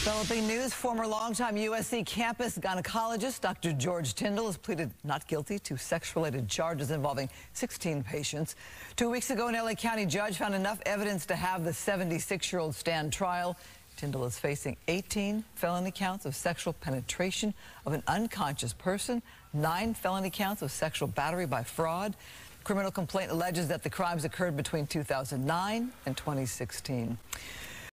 Developing news, former longtime USC campus gynecologist Dr. George Tyndall has pleaded not guilty to sex-related charges involving 16 patients. Two weeks ago, an LA County judge found enough evidence to have the 76-year-old stand trial. Tyndall is facing 18 felony counts of sexual penetration of an unconscious person, nine felony counts of sexual battery by fraud. Criminal complaint alleges that the crimes occurred between 2009 and 2016.